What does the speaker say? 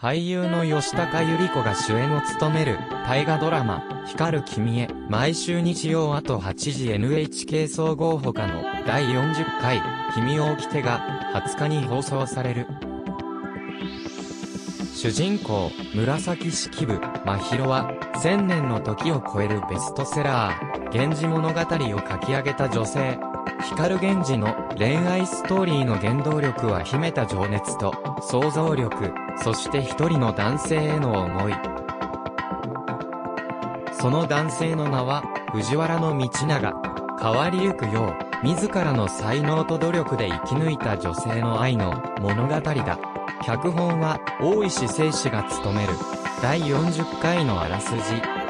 俳優の吉高由里子が主演を務める大河ドラマ、光る君へ、毎週日曜あと8時 NHK 総合他の第40回、君を着てが20日に放送される。主人公、紫式部、真宙は、千年の時を超えるベストセラー、源氏物語を書き上げた女性。光源氏の恋愛ストーリーの原動力は秘めた情熱と想像力、そして一人の男性への思い。その男性の名は、藤原道長。変わりゆくよう、自らの才能と努力で生き抜いた女性の愛の物語だ。脚本は、大石聖子が務める。第40回のあらすじ。